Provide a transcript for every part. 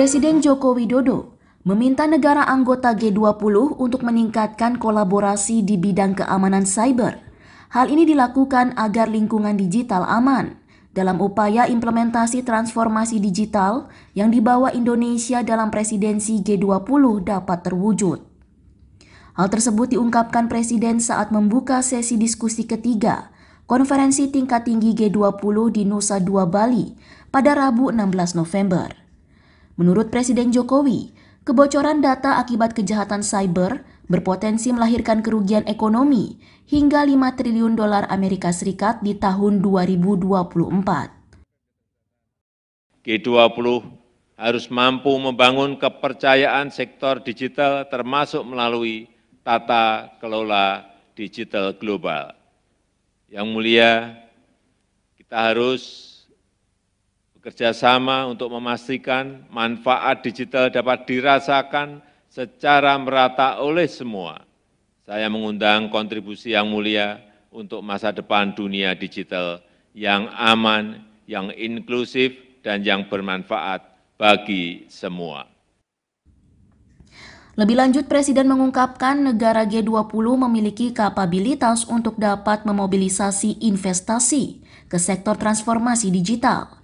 Presiden Joko Widodo meminta negara anggota G20 untuk meningkatkan kolaborasi di bidang keamanan cyber. Hal ini dilakukan agar lingkungan digital aman dalam upaya implementasi transformasi digital yang dibawa Indonesia dalam presidensi G20 dapat terwujud. Hal tersebut diungkapkan Presiden saat membuka sesi diskusi ketiga konferensi tingkat tinggi G20 di Nusa Dua Bali pada Rabu 16 November. Menurut Presiden Jokowi, kebocoran data akibat kejahatan cyber berpotensi melahirkan kerugian ekonomi hingga 5 triliun dolar Amerika Serikat di tahun 2024. G20 harus mampu membangun kepercayaan sektor digital termasuk melalui tata kelola digital global. Yang mulia, kita harus bekerjasama untuk memastikan manfaat digital dapat dirasakan secara merata oleh semua. Saya mengundang kontribusi yang mulia untuk masa depan dunia digital yang aman, yang inklusif, dan yang bermanfaat bagi semua. Lebih lanjut, Presiden mengungkapkan negara G20 memiliki kapabilitas untuk dapat memobilisasi investasi ke sektor transformasi digital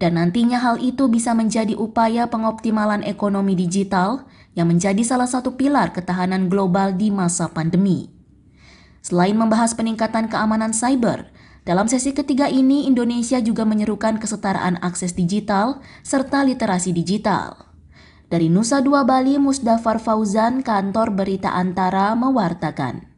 dan nantinya hal itu bisa menjadi upaya pengoptimalan ekonomi digital yang menjadi salah satu pilar ketahanan global di masa pandemi. Selain membahas peningkatan keamanan cyber, dalam sesi ketiga ini Indonesia juga menyerukan kesetaraan akses digital serta literasi digital. Dari Nusa Dua Bali, Musdafar Fauzan, Kantor Berita Antara, mewartakan.